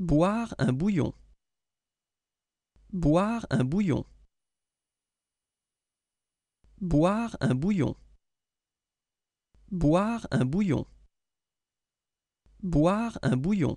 Boire un bouillon. Boire un bouillon. Boire un bouillon. Boire un bouillon. Boire un bouillon.